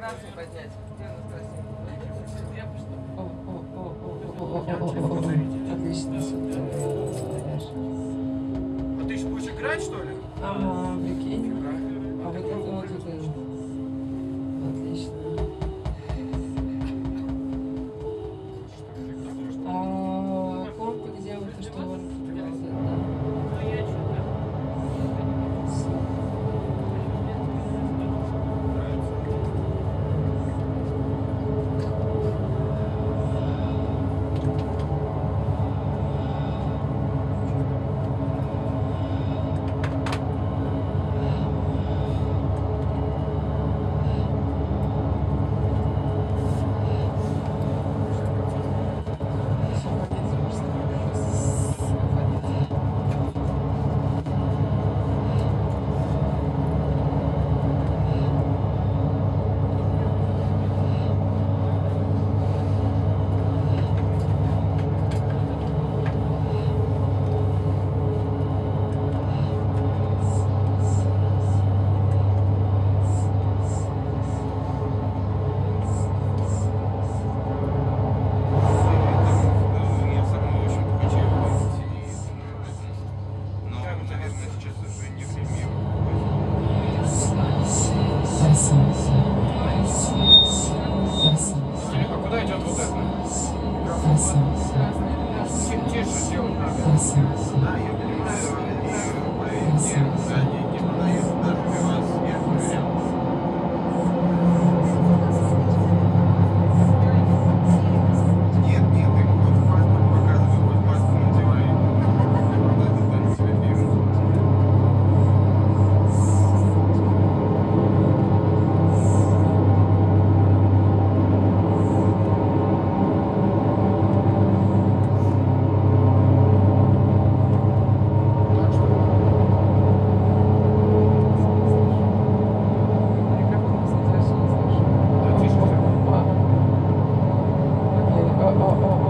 красный поднять. Где она А ты еще будешь играть, что ли? Ага, прикинь. А вот это вот это. Отлично. 谢谢谢谢 oh, oh. oh.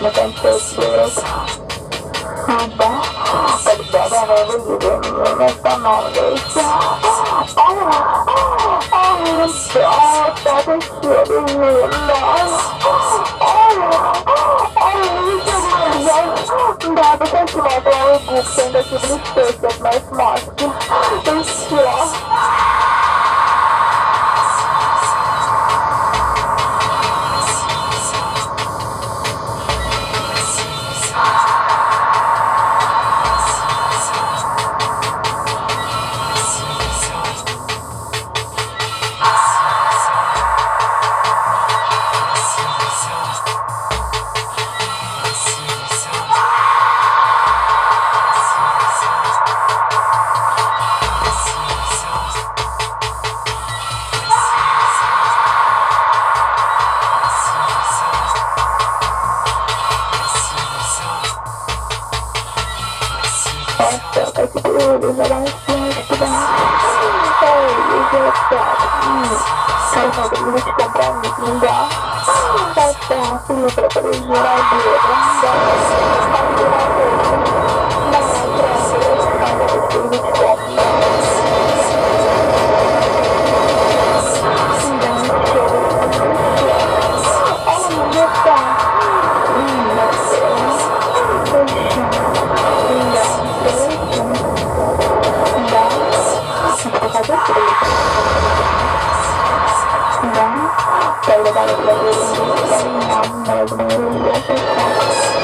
no tantos días. Nada, olvidada de vivir en esta maldición. I'm so tired of hearing you lost. Baby, thank you, my very good friend, that you really saved my smart. Karena dulu sekarang ditinggal Kata sulit terus murah di Rangga Kata terus Kata terus Kata terus Kata terus Thank you.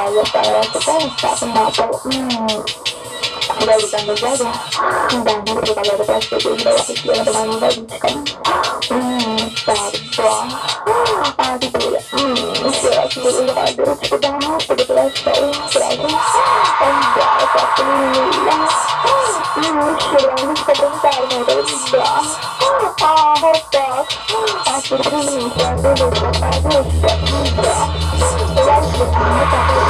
I look at the talking about the, mmm, the everything together. And then he took a little bit of the like it's the other one was going, mmm, bad. I did it, mmm, I could do it, I did it, but then I had to get the rest of it, but I did. And God, I thought to me, yes, mmm, just go inside my baby's bra? Oh, her. I'm do it, I did the but I did it, but I of it.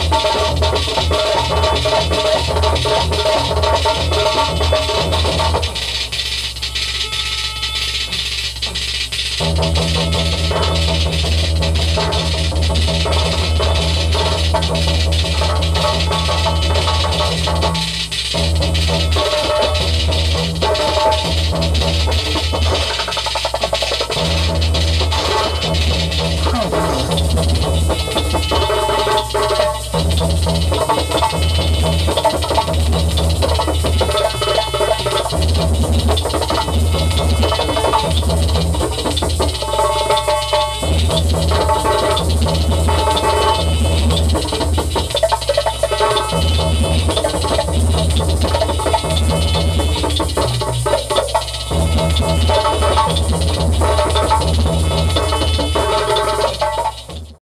Thank you.